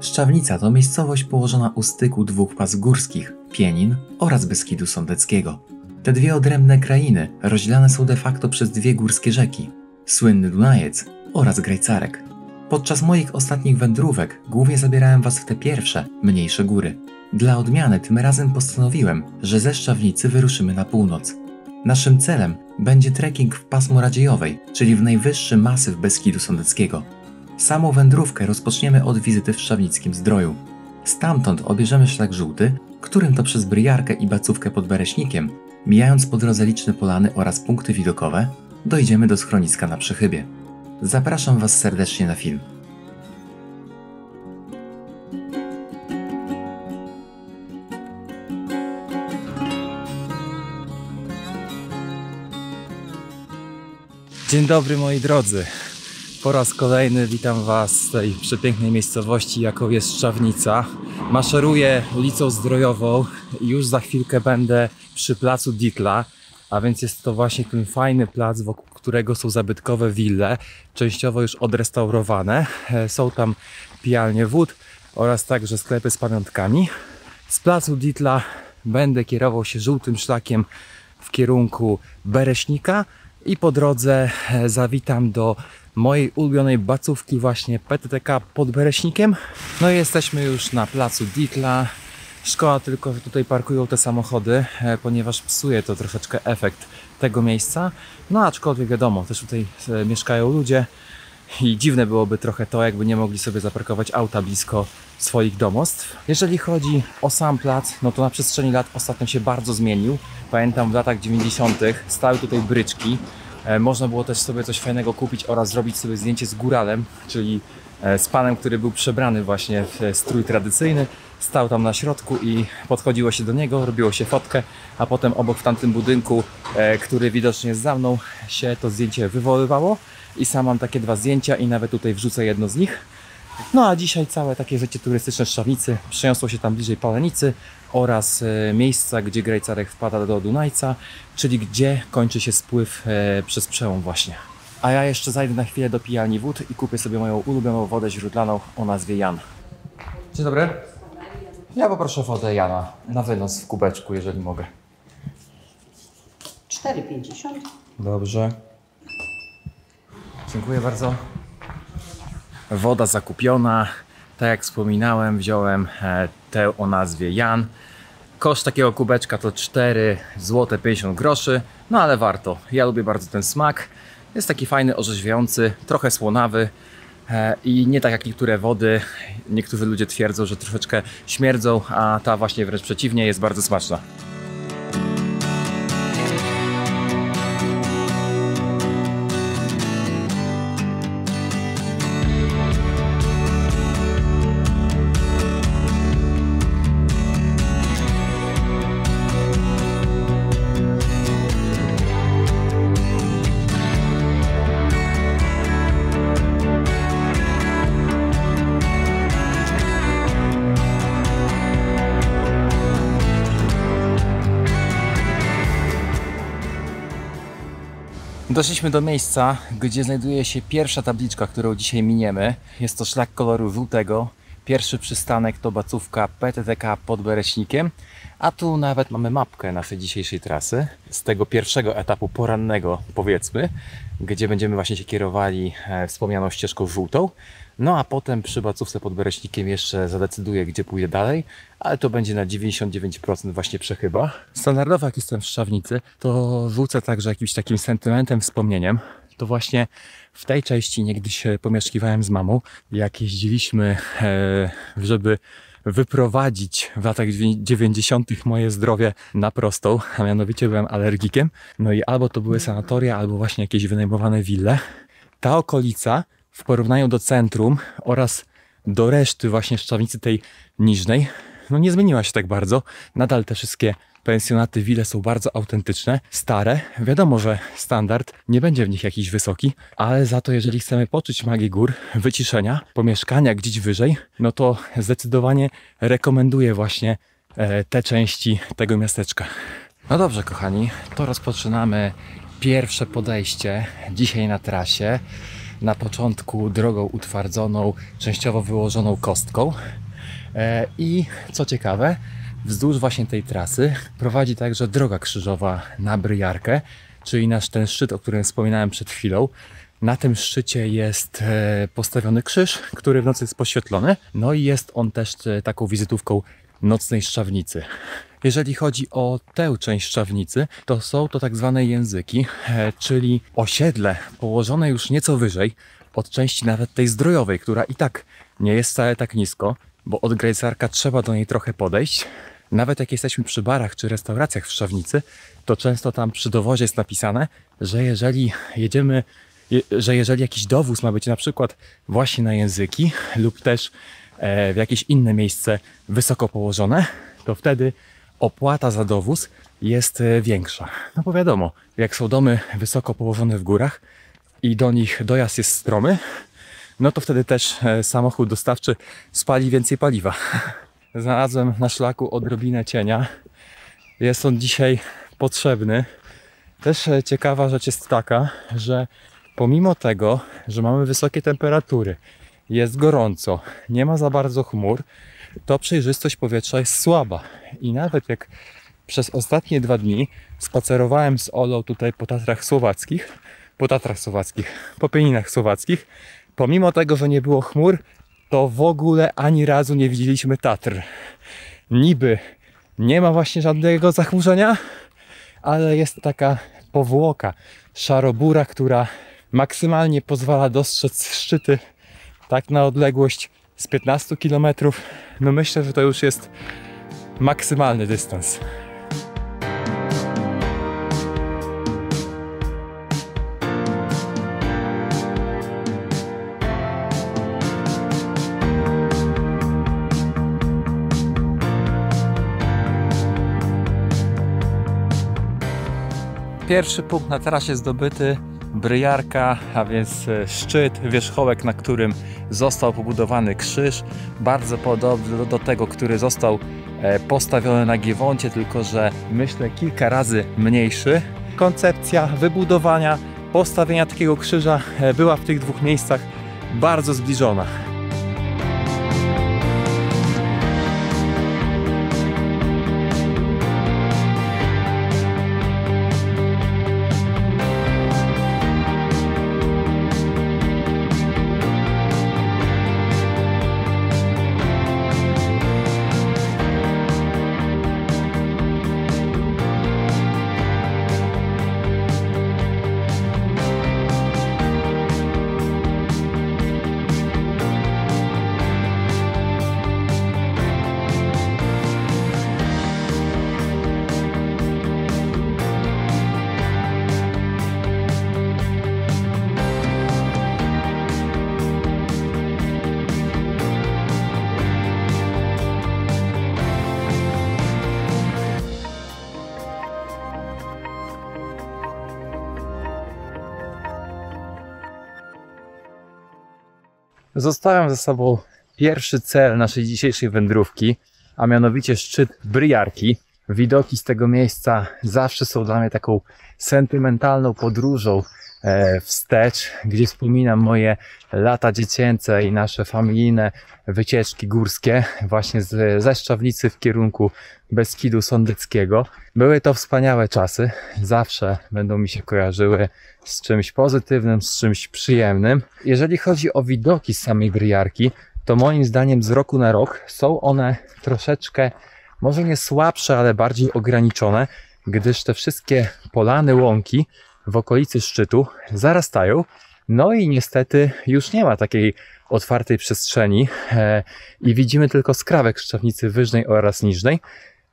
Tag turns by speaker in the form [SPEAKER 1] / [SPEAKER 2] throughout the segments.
[SPEAKER 1] Szczawnica to miejscowość położona u styku dwóch pas górskich, Pienin oraz Beskidu Sądeckiego. Te dwie odrębne krainy rozdzielane są de facto przez dwie górskie rzeki, słynny Dunajec oraz Grajcarek. Podczas moich ostatnich wędrówek głównie zabierałem was w te pierwsze, mniejsze góry. Dla odmiany tym razem postanowiłem, że ze Szczawnicy wyruszymy na północ. Naszym celem będzie trekking w pasmo Radziejowej, czyli w najwyższy masyw Beskidu Sądeckiego. Samą wędrówkę rozpoczniemy od wizyty w Szczawnickim Zdroju. Stamtąd obierzemy szlak żółty, którym to przez Bryjarkę i Bacówkę pod Bereśnikiem, mijając po drodze liczne polany oraz punkty widokowe, dojdziemy do schroniska na Przechybie. Zapraszam Was serdecznie na film.
[SPEAKER 2] Dzień dobry moi drodzy. Po raz kolejny witam Was z tej przepięknej miejscowości, jaką jest Szczawnica. Maszeruję ulicą Zdrojową i już za chwilkę będę przy placu Ditla, a więc jest to właśnie ten fajny plac, wokół którego są zabytkowe wille, częściowo już odrestaurowane. E, Są tam pijalnie wód oraz także sklepy z pamiątkami. Z placu Ditla będę kierował się żółtym szlakiem w kierunku Bereśnika i po drodze e, zawitam do mojej ulubionej bacówki właśnie PTTK pod Bereśnikiem. No i jesteśmy już na placu Ditla. Szkoła tylko, że tutaj parkują te samochody, e, ponieważ psuje to troszeczkę efekt tego miejsca. No aczkolwiek wiadomo, też tutaj e, mieszkają ludzie i dziwne byłoby trochę to, jakby nie mogli sobie zaparkować auta blisko swoich domostw. Jeżeli chodzi o sam plac, no to na przestrzeni lat ostatnio się bardzo zmienił. Pamiętam w latach 90. stały tutaj bryczki. E, Można było też sobie coś fajnego kupić oraz zrobić sobie zdjęcie z góralem, czyli e, z panem, który był przebrany właśnie w e, strój tradycyjny. Stał tam na środku i podchodziło się do niego, robiło się fotkę, a potem obok w tamtym budynku, który widocznie jest za mną, się to zdjęcie wywoływało. I sam mam takie dwa zdjęcia i nawet tutaj wrzucę jedno z nich. No a dzisiaj całe takie życie turystyczne Szczawnicy przeniosło się tam bliżej Palenicy oraz e, miejsca, gdzie Grejcarek wpada do Dunajca, czyli gdzie kończy się spływ e, przez przełom właśnie. A ja jeszcze zajdę na chwilę do pijalni wód i kupię sobie moją ulubioną wodę źródlaną o nazwie Jan. Dzień dobry. Ja poproszę wodę Jana na wynos w kubeczku, jeżeli mogę.
[SPEAKER 3] 4,50.
[SPEAKER 2] Dobrze. Dziękuję bardzo. Woda zakupiona. Tak jak wspominałem, wziąłem e, tę o nazwie Jan. Koszt takiego kubeczka to 4 zł 50 groszy, no ale warto. Ja lubię bardzo ten smak. Jest taki fajny, orzeźwiający, trochę słonawy e, i nie tak jak niektóre wody. Niektórzy ludzie twierdzą, że troszeczkę śmierdzą, a ta właśnie wręcz przeciwnie jest bardzo smaczna. Doszliśmy do miejsca, gdzie znajduje się pierwsza tabliczka, którą dzisiaj miniemy. Jest to szlak koloru żółtego. Pierwszy przystanek to bacówka PTTK pod Bereśnikiem, a tu nawet mamy mapkę naszej dzisiejszej trasy z tego pierwszego etapu porannego, powiedzmy, gdzie będziemy właśnie się kierowali e, wspomnianą ścieżką żółtą. No a potem przy bacówce pod Bereśnikiem jeszcze zadecyduję, gdzie pójdę dalej, ale to będzie na 99% właśnie przechyba. Standardowo jak jestem w Szczawnicy, to rzucę także jakimś takim sentymentem, wspomnieniem. To właśnie w tej części niegdyś e, pomieszkiwałem z mamą, jak jeździliśmy, e, żeby wyprowadzić w latach 90. moje zdrowie na prostą, a mianowicie byłem alergikiem. No i albo to były sanatoria, albo właśnie jakieś wynajmowane wille. Ta okolica w porównaniu do centrum oraz do reszty właśnie Szczawnicy tej niżnej, no nie zmieniła się tak bardzo. Nadal te wszystkie pensjonaty, wille są bardzo autentyczne, stare. Wiadomo, że standard nie będzie w nich jakiś wysoki, ale za to jeżeli chcemy poczuć magię gór, wyciszenia, pomieszkania gdzieś wyżej, no to zdecydowanie rekomenduję właśnie e, te części tego miasteczka. No dobrze, kochani, to rozpoczynamy pierwsze podejście dzisiaj na trasie. Na początku drogą utwardzoną, częściowo wyłożoną kostką. E, I co ciekawe, wzdłuż właśnie tej trasy prowadzi także droga krzyżowa na Bryjarkę, czyli nasz ten szczyt, o którym wspominałem przed chwilą. Na tym szczycie jest e, postawiony krzyż, który w nocy jest poświetlony. No i jest on też e, taką wizytówką nocnej szczawnicy. Jeżeli chodzi o tę część szczawnicy, to są to tak zwane języki, e, czyli osiedle położone już nieco wyżej od części nawet tej zdrojowej, która i tak nie jest wcale tak nisko, bo od Grejsarka trzeba do niej trochę podejść. Nawet jak jesteśmy przy barach czy restauracjach w Szczawnicy, to często tam przy dowozie jest napisane, że jeżeli jedziemy, że jeżeli jakiś dowóz ma być na przykład właśnie na języki lub też e, w jakieś inne miejsce wysoko położone, to wtedy opłata za dowóz jest e, większa. No bo wiadomo, jak są domy wysoko położone w górach i do nich dojazd jest stromy, no to wtedy też e, samochód dostawczy spali więcej paliwa. Znalazłem na szlaku odrobinę cienia. Jest on dzisiaj potrzebny. Też e, ciekawa rzecz jest taka, że pomimo tego, że mamy wysokie temperatury, jest gorąco, nie ma za bardzo chmur, to przejrzystość powietrza jest słaba. I nawet jak przez ostatnie dwa dni spacerowałem z Olą tutaj po Tatrach Słowackich, po Tatrach Słowackich, po Pieninach Słowackich, pomimo tego, że nie było chmur, to w ogóle ani razu nie widzieliśmy Tatr. Niby nie ma właśnie żadnego zachmurzenia, ale jest taka powłoka, szarobura, która maksymalnie pozwala dostrzec szczyty tak na odległość z 15 km. No myślę, że to już jest maksymalny dystans. Pierwszy punkt na trasie zdobyty, Bryjarka, a więc e, szczyt, wierzchołek, na którym został pobudowany krzyż, bardzo podobny do, tego, który został e, postawiony na Giewoncie, tylko że myślę kilka razy mniejszy. Koncepcja wybudowania, postawienia takiego krzyża e, była w tych dwóch miejscach bardzo zbliżona. Zostawiam ze sobą pierwszy cel naszej dzisiejszej wędrówki, a mianowicie szczyt Bryjarki. Widoki z tego miejsca zawsze są dla mnie taką sentymentalną podróżą wstecz, gdzie wspominam moje lata dziecięce i nasze familijne wycieczki górskie właśnie z, ze Szczawnicy w kierunku Beskidu Sądeckiego. Były to wspaniałe czasy, zawsze będą mi się kojarzyły z czymś pozytywnym, z czymś przyjemnym. Jeżeli chodzi o widoki z samej Bryjarki, to moim zdaniem z roku na rok są one troszeczkę, może nie słabsze, ale bardziej ograniczone, gdyż te wszystkie polany, łąki w okolicy szczytu zarastają. No i niestety już nie ma takiej otwartej przestrzeni e, i widzimy tylko skrawek szczawnicy wyżnej oraz niżnej.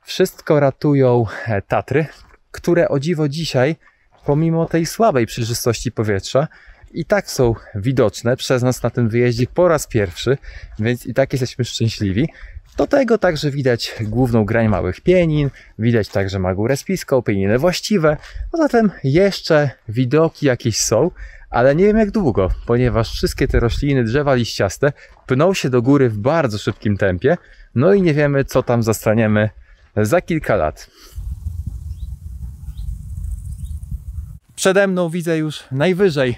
[SPEAKER 2] Wszystko ratują e, Tatry, które o dziwo dzisiaj, pomimo tej słabej przejrzystości powietrza, i tak są widoczne przez nas na tym wyjeździe po raz pierwszy, więc i tak jesteśmy szczęśliwi. Do tego także widać główną grań małych pienin, widać także magurę spiską, pieniny właściwe. Poza tym jeszcze widoki jakieś są, ale nie wiem jak długo, ponieważ wszystkie te rośliny, drzewa liściaste pną się do góry w bardzo szybkim tempie, no i nie wiemy co tam zastaniemy za kilka lat. Przede mną widzę już najwyżej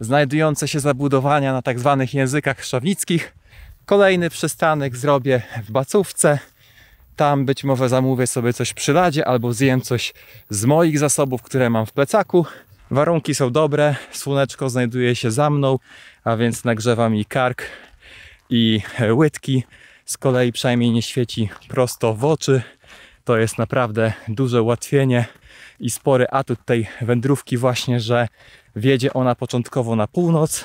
[SPEAKER 2] znajdujące się zabudowania na tak zwanych językach szawnickich. Kolejny przystanek zrobię w Bacówce. Tam być może zamówię sobie coś przy ladzie albo zjem coś z moich zasobów, które mam w plecaku. Warunki są dobre, słoneczko znajduje się za mną, a więc nagrzewa mi kark i łydki. Z kolei przynajmniej nie świeci prosto w oczy. To jest naprawdę duże ułatwienie i spory atut tej wędrówki właśnie, że wiedzie ona początkowo na północ.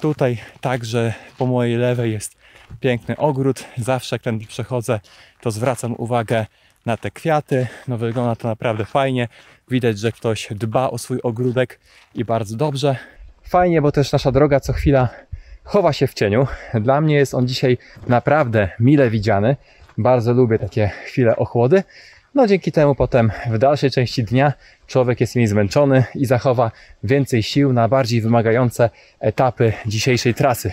[SPEAKER 2] Tutaj także po mojej lewej jest piękny ogród. Zawsze jak ten przechodzę, to zwracam uwagę na te kwiaty. No wygląda to naprawdę fajnie. Widać, że ktoś dba o swój ogródek i bardzo dobrze. Fajnie, bo też nasza droga co chwila chowa się w cieniu. Dla mnie jest on dzisiaj naprawdę mile widziany. Bardzo lubię takie chwile ochłody. No dzięki temu potem w dalszej części dnia człowiek jest mniej zmęczony i zachowa więcej sił na bardziej wymagające etapy dzisiejszej trasy.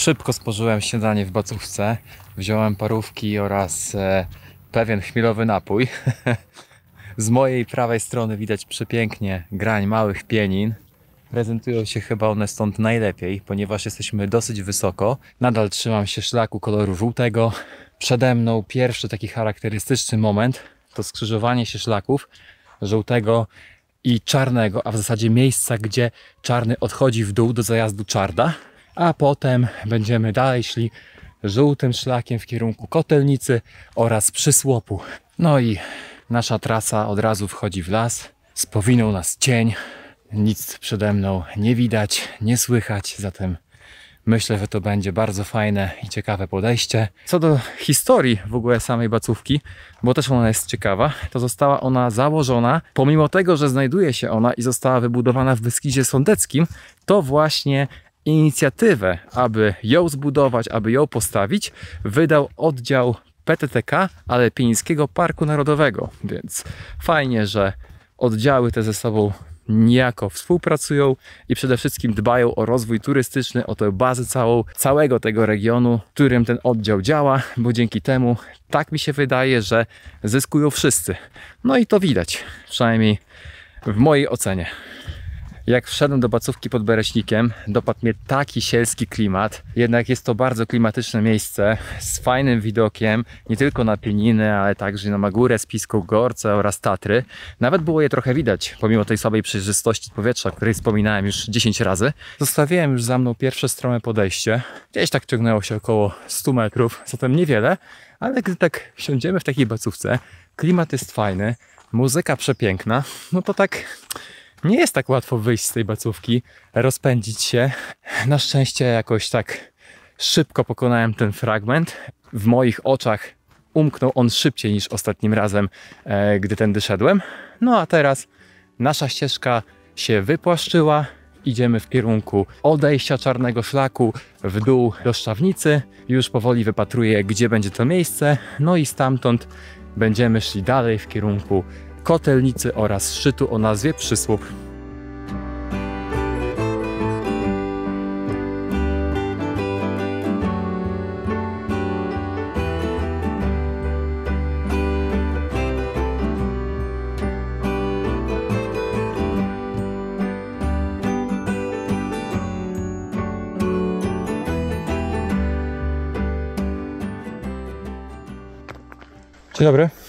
[SPEAKER 2] Szybko spożyłem śniadanie w bacówce. Wziąłem parówki oraz e, pewien chmielowy napój. Z mojej prawej strony widać przepięknie grań małych pienin. Prezentują się chyba one stąd najlepiej, ponieważ jesteśmy dosyć wysoko. Nadal trzymam się szlaku koloru żółtego. Przede mną pierwszy taki charakterystyczny moment to skrzyżowanie się szlaków żółtego i czarnego, a w zasadzie miejsca, gdzie czarny odchodzi w dół do zajazdu czarda a potem będziemy dalej szli żółtym szlakiem w kierunku kotelnicy oraz przysłopu. No i nasza trasa od razu wchodzi w las. Spowinął nas cień. Nic przede mną nie widać, nie słychać, zatem myślę, że to będzie bardzo fajne i ciekawe podejście. Co do historii w ogóle samej bacówki, bo też ona jest ciekawa, to została ona założona, pomimo tego, że znajduje się ona i została wybudowana w Beskidzie Sądeckim, to właśnie inicjatywę, aby ją zbudować, aby ją postawić, wydał oddział PTTK, ale Pińskiego Parku Narodowego. Więc fajnie, że oddziały te ze sobą niejako współpracują i przede wszystkim dbają o rozwój turystyczny, o tę bazę całą, całego tego regionu, w którym ten oddział działa, bo dzięki temu tak mi się wydaje, że zyskują wszyscy. No i to widać, przynajmniej w mojej ocenie. Jak wszedłem do Bacówki pod Bereśnikiem, dopadł mnie taki sielski klimat. Jednak jest to bardzo klimatyczne miejsce z fajnym widokiem, nie tylko na Pieniny, ale także na Magurę, Spiską, Gorce oraz Tatry. Nawet było je trochę widać, pomimo tej słabej przejrzystości powietrza, o której wspominałem już 10 razy. Zostawiłem już za mną pierwsze strome podejście. Gdzieś tak ciągnęło się około 100 metrów, zatem niewiele, ale gdy tak siądziemy w takiej bacówce, klimat jest fajny, muzyka przepiękna, no to tak nie jest tak łatwo wyjść z tej bacówki, rozpędzić się. Na szczęście jakoś tak szybko pokonałem ten fragment. W moich oczach umknął on szybciej niż ostatnim razem, e, gdy tędy szedłem. No a teraz nasza ścieżka się wypłaszczyła. Idziemy w kierunku odejścia czarnego szlaku w dół do Szczawnicy. Już powoli wypatruję, gdzie będzie to miejsce. No i stamtąd będziemy szli dalej w kierunku kotelnicy oraz szczytu o nazwie Przysłup. Dzień dobry.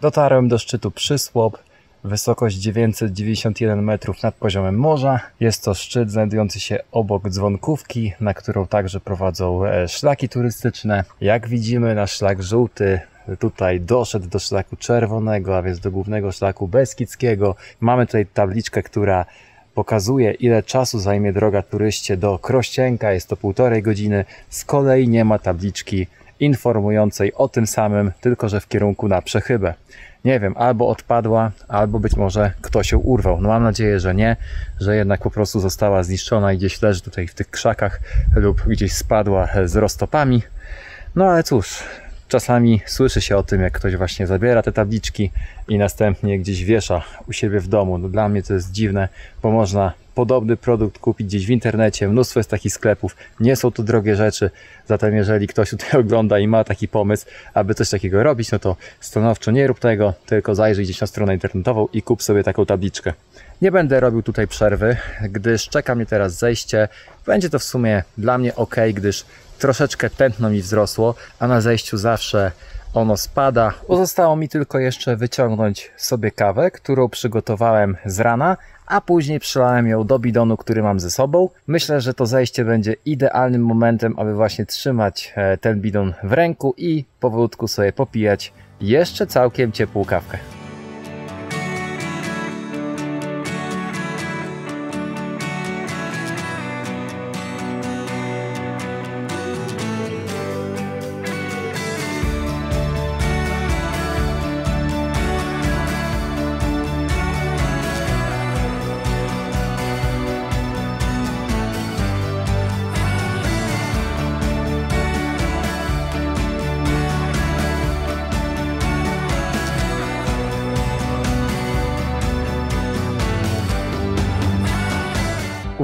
[SPEAKER 2] Dotarłem do szczytu Przysłop. Wysokość 991 metrów nad poziomem morza. Jest to szczyt znajdujący się obok dzwonkówki, na którą także prowadzą e, szlaki turystyczne. Jak widzimy, nasz szlak żółty tutaj doszedł do szlaku czerwonego, a więc do głównego szlaku beskidzkiego. Mamy tutaj tabliczkę, która pokazuje ile czasu zajmie droga turyście do Krościenka, jest to półtorej godziny. Z kolei nie ma tabliczki informującej o tym samym, tylko że w kierunku na przechybę. Nie wiem, albo odpadła, albo być może ktoś ją urwał. No mam nadzieję, że nie, że jednak po prostu została zniszczona i gdzieś leży tutaj w tych krzakach lub gdzieś spadła z roztopami. No ale cóż, czasami słyszy się o tym, jak ktoś właśnie zabiera te tabliczki i następnie gdzieś wiesza u siebie w domu. No dla mnie to jest dziwne, bo można podobny produkt kupić gdzieś w internecie. Mnóstwo jest takich sklepów. Nie są to drogie rzeczy. Zatem jeżeli ktoś tutaj ogląda i ma taki pomysł, aby coś takiego robić, no to stanowczo nie rób tego, tylko zajrzyj gdzieś na stronę internetową i kup sobie taką tabliczkę. Nie będę robił tutaj przerwy, gdyż czeka mnie teraz zejście. Będzie to w sumie dla mnie ok, gdyż troszeczkę tętno mi wzrosło, a na zejściu zawsze ono spada. Pozostało mi tylko jeszcze wyciągnąć sobie kawę, którą przygotowałem z rana, a później przelałem ją do bidonu, który mam ze sobą. Myślę, że to zejście będzie idealnym momentem, aby właśnie trzymać e, ten bidon w ręku i powolutku sobie popijać jeszcze całkiem ciepłą kawkę.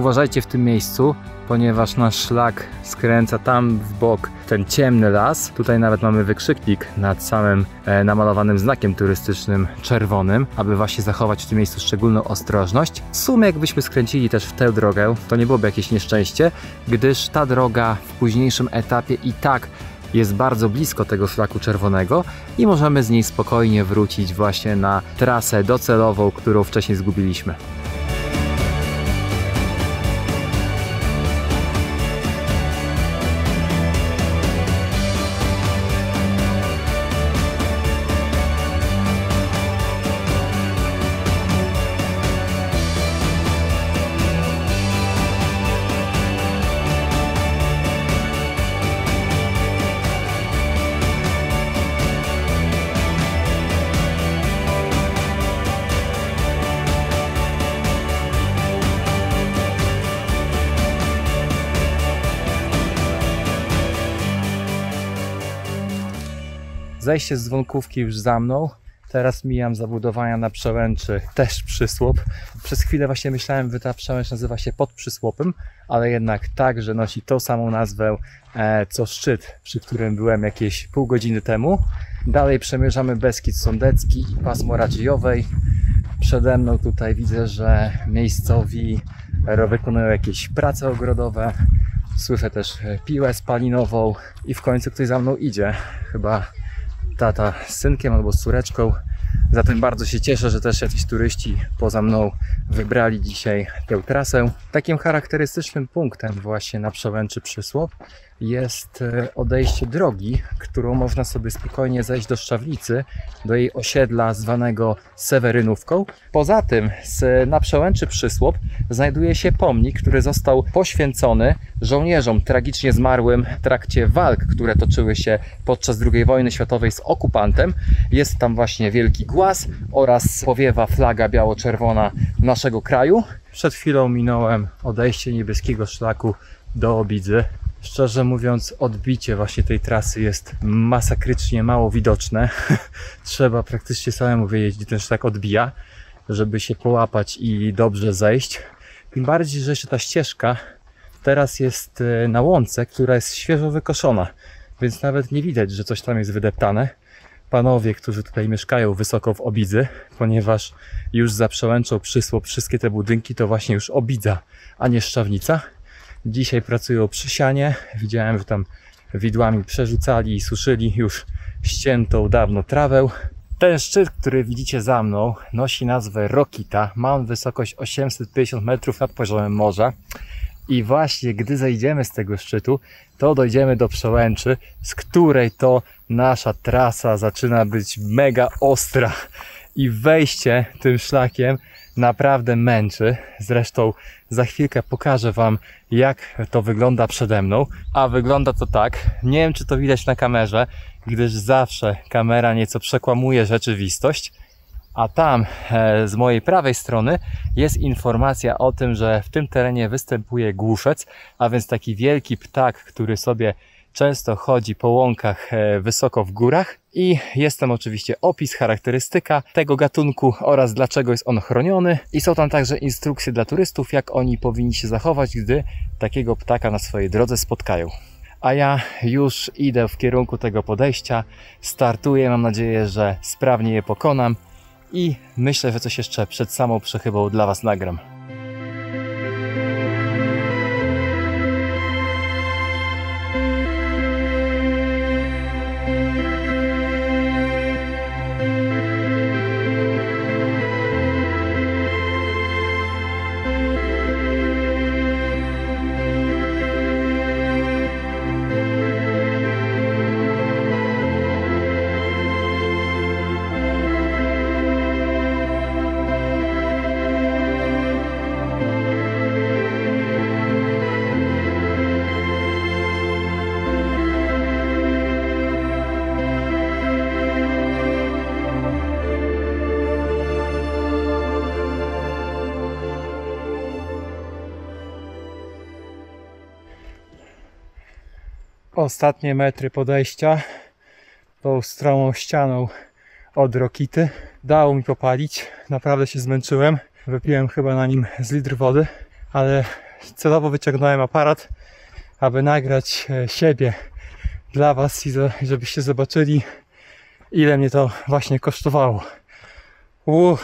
[SPEAKER 2] Uważajcie w tym miejscu, ponieważ nasz szlak skręca tam w bok ten ciemny las. Tutaj nawet mamy wykrzyknik nad samym e, namalowanym znakiem turystycznym czerwonym, aby właśnie zachować w tym miejscu szczególną ostrożność. W sumie jakbyśmy skręcili też w tę drogę, to nie byłoby jakieś nieszczęście, gdyż ta droga w późniejszym etapie i tak jest bardzo blisko tego szlaku czerwonego i możemy z niej spokojnie wrócić właśnie na trasę docelową, którą wcześniej zgubiliśmy. Zejście z dzwonkówki już za mną. Teraz mijam zabudowania na przełęczy, też przysłop. Przez chwilę właśnie myślałem, że ta przełęcz nazywa się pod przysłopem, ale jednak tak, że nosi tą samą nazwę e, co szczyt, przy którym byłem jakieś pół godziny temu. Dalej przemierzamy Beskid Sądecki i pasmo Radziejowej. Przede mną tutaj widzę, że miejscowi wykonują jakieś prace ogrodowe. Słyszę też piłę spalinową i w końcu ktoś za mną idzie. Chyba tata z synkiem albo z córeczką. Zatem bardzo się cieszę, że też jacyś turyści poza mną wybrali dzisiaj tę trasę. Takim charakterystycznym punktem właśnie na przełęczy Przysłop jest e, odejście drogi, którą można sobie spokojnie zejść do Szczawnicy, do jej osiedla zwanego Sewerynówką. Poza tym na przełęczy Przysłop znajduje się pomnik, który został poświęcony żołnierzom tragicznie zmarłym w trakcie walk, które toczyły się podczas II wojny światowej z okupantem. Jest tam właśnie wielki głaz oraz powiewa flaga biało-czerwona naszego kraju. Przed chwilą minąłem odejście niebieskiego szlaku do Obidzy. Szczerze mówiąc, odbicie właśnie tej trasy jest masakrycznie mało widoczne. Trzeba praktycznie samemu wiedzieć, gdzie ten szlak odbija, żeby się połapać i dobrze zejść. Tym bardziej, że jeszcze ta ścieżka teraz jest e, na łące, która jest świeżo wykoszona, więc nawet nie widać, że coś tam jest wydeptane. Panowie, którzy tutaj mieszkają wysoko w Obidzy, ponieważ już za przełęczą przysło wszystkie te budynki, to właśnie już Obidza, a nie Szczawnica Dzisiaj pracują przy sianie. Widziałem, że tam widłami przerzucali i suszyli już ściętą dawno trawę. Ten szczyt, który widzicie za mną, nosi nazwę Rokita. Ma on wysokość 850 metrów nad poziomem morza. I właśnie gdy zejdziemy z tego szczytu, to dojdziemy do przełęczy, z której to nasza trasa zaczyna być mega ostra. I wejście tym szlakiem naprawdę męczy. Zresztą za chwilkę pokażę Wam, jak to wygląda przede mną. A wygląda to tak. Nie wiem, czy to widać na kamerze, gdyż zawsze kamera nieco przekłamuje rzeczywistość. A tam e, z mojej prawej strony jest informacja o tym, że w tym terenie występuje głuszec, a więc taki wielki ptak, który sobie często chodzi po łąkach e, wysoko w górach i jest tam oczywiście opis, charakterystyka tego gatunku oraz dlaczego jest on chroniony i są tam także instrukcje dla turystów, jak oni powinni się zachować, gdy takiego ptaka na swojej drodze spotkają. A ja już idę w kierunku tego podejścia, startuję, mam nadzieję, że sprawnie je pokonam i myślę, że coś jeszcze przed samą przechybą dla Was nagram. Ostatnie metry podejścia tą stromą ścianą od Rokity. Dało mi popalić, naprawdę się zmęczyłem. Wypiłem chyba na nim z litr wody, ale celowo wyciągnąłem aparat, aby nagrać e, siebie dla Was i żebyście zobaczyli, ile mnie to właśnie kosztowało. Uu,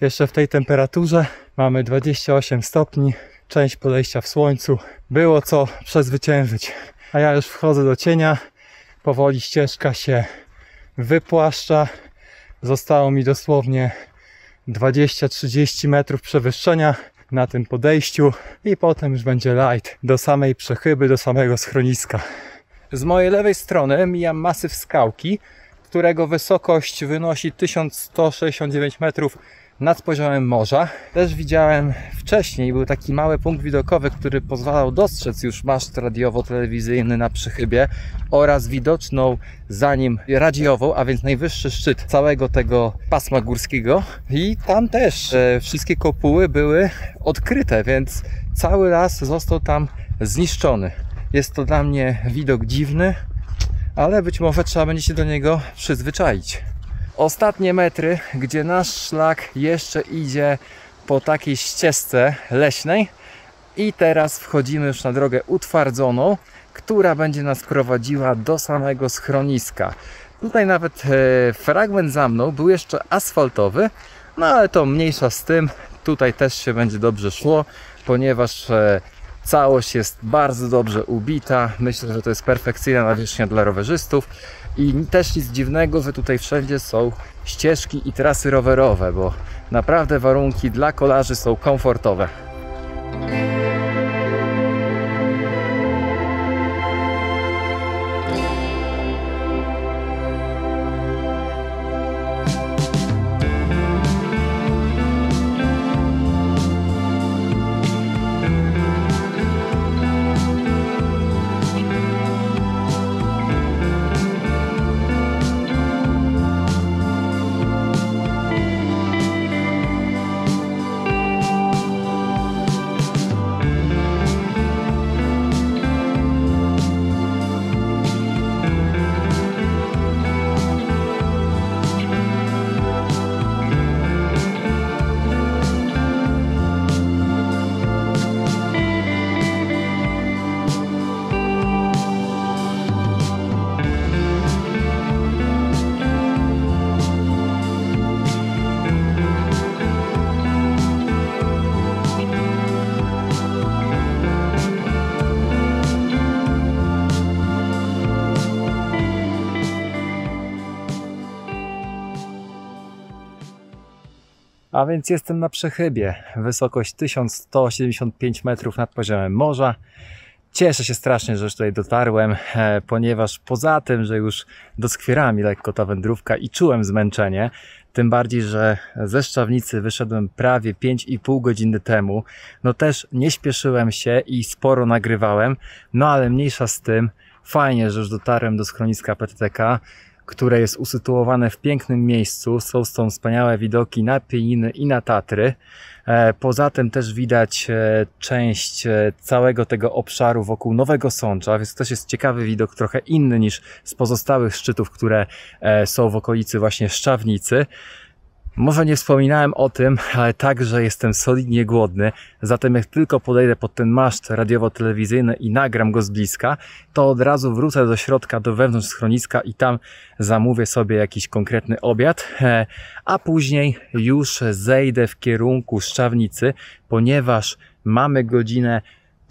[SPEAKER 2] jeszcze w tej temperaturze mamy 28 stopni, część podejścia w słońcu. Było co przezwyciężyć a ja już wchodzę do cienia. Powoli ścieżka się wypłaszcza. Zostało mi dosłownie 20-30 metrów przewyższenia na tym podejściu i potem już będzie light do samej przechyby, do samego schroniska. Z mojej lewej strony mijam masyw skałki, którego wysokość wynosi 1169 metrów nad poziomem morza. Też widziałem wcześniej, był taki mały punkt widokowy, który pozwalał dostrzec już maszt radiowo-telewizyjny na przychybie oraz widoczną za nim radiową, a więc najwyższy szczyt całego tego pasma górskiego. I tam też e, wszystkie kopuły były odkryte, więc cały las został tam zniszczony. Jest to dla mnie widok dziwny, ale być może trzeba będzie się do niego przyzwyczaić ostatnie metry, gdzie nasz szlak jeszcze idzie po takiej ścieżce leśnej i teraz wchodzimy już na drogę utwardzoną, która będzie nas prowadziła do samego schroniska. Tutaj nawet e, fragment za mną był jeszcze asfaltowy, no ale to mniejsza z tym. Tutaj też się będzie dobrze szło, ponieważ e, całość jest bardzo dobrze ubita. Myślę, że to jest perfekcyjna nawierzchnia dla rowerzystów. I też nic dziwnego, że tutaj wszędzie są ścieżki i trasy rowerowe, bo naprawdę warunki dla kolarzy są komfortowe. A więc jestem na przechybie. Wysokość 1175 metrów nad poziomem morza. Cieszę się strasznie, że już tutaj dotarłem, e, ponieważ poza tym, że już doskwierała mi lekko ta wędrówka i czułem zmęczenie, tym bardziej, że ze Szczawnicy wyszedłem prawie 5,5 godziny temu, no też nie śpieszyłem się i sporo nagrywałem, no ale mniejsza z tym, fajnie, że już dotarłem do schroniska PTTK, które jest usytuowane w pięknym miejscu. Są stąd wspaniałe widoki na Pieniny i na Tatry. E, poza tym też widać e, część e, całego tego obszaru wokół Nowego Sącza, więc to też jest ciekawy widok, trochę inny niż z pozostałych szczytów, które są w okolicy właśnie Szczawnicy. Może nie wspominałem o tym, ale także jestem solidnie głodny, zatem jak tylko podejdę pod ten maszt radiowo-telewizyjny i nagram go z bliska, to od razu wrócę do środka, do wewnątrz schroniska i tam zamówię sobie jakiś konkretny obiad, e, a później już zejdę w kierunku Szczawnicy, ponieważ mamy godzinę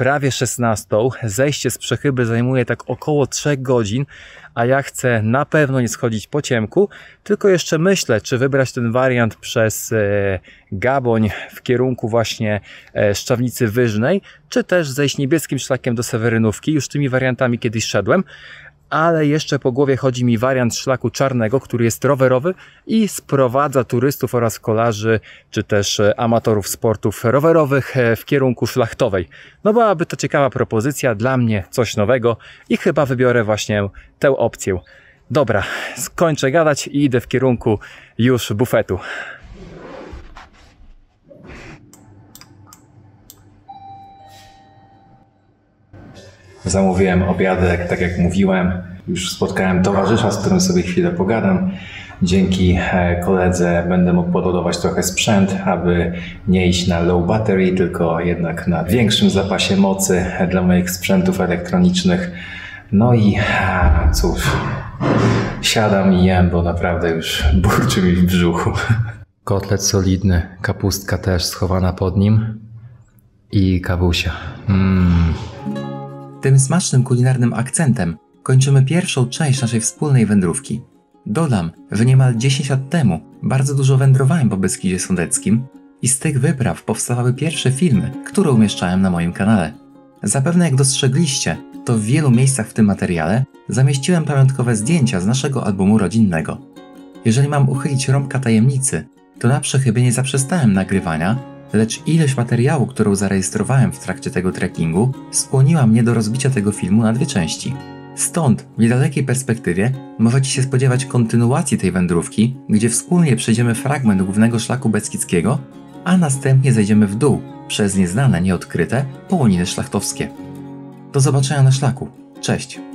[SPEAKER 2] prawie 16. Zejście z przechyby zajmuje tak około 3 godzin, a ja chcę na pewno nie schodzić po ciemku, tylko jeszcze myślę, czy wybrać ten wariant przez e, Gaboń w kierunku właśnie e, Szczawnicy Wyżnej, czy też zejść niebieskim szlakiem do Sewerynówki. Już tymi wariantami kiedyś szedłem, ale jeszcze po głowie chodzi mi wariant szlaku czarnego, który jest rowerowy i sprowadza turystów oraz kolarzy, czy też e, amatorów sportów rowerowych e, w kierunku szlachtowej. No byłaby to ciekawa propozycja, dla mnie coś nowego i chyba wybiorę właśnie tę opcję. Dobra, skończę gadać i idę w kierunku już bufetu.
[SPEAKER 1] Zamówiłem obiadek, tak jak mówiłem. Już spotkałem towarzysza, z którym sobie chwilę pogadam. Dzięki e, koledze będę mógł podładować trochę sprzęt, aby nie iść na low battery, tylko jednak na większym zapasie mocy dla moich sprzętów elektronicznych. No i cóż, siadam i jem, bo naprawdę już burczy mi w brzuchu. Kotlet solidny, kapustka też schowana pod nim i kawusia. Mmm. Tym smacznym kulinarnym akcentem kończymy pierwszą część naszej wspólnej wędrówki. Dodam, że niemal 10 lat temu bardzo dużo wędrowałem po Beskidzie Sądeckim i z tych wypraw powstawały pierwsze filmy, które umieszczałem na moim kanale. Zapewne jak dostrzegliście, to w wielu miejscach w tym materiale zamieściłem pamiątkowe zdjęcia z naszego albumu rodzinnego. Jeżeli mam uchylić rąbka tajemnicy, to na przechybie nie zaprzestałem nagrywania lecz ilość materiału, którą zarejestrowałem w trakcie tego trekkingu, skłoniła mnie do rozbicia tego filmu na dwie części. Stąd, w niedalekiej perspektywie, możecie się spodziewać kontynuacji tej wędrówki, gdzie wspólnie przejdziemy fragment głównego szlaku Beskidzkiego, a następnie zejdziemy w dół przez nieznane, nieodkryte połoniny szlachtowskie. Do zobaczenia na szlaku. Cześć!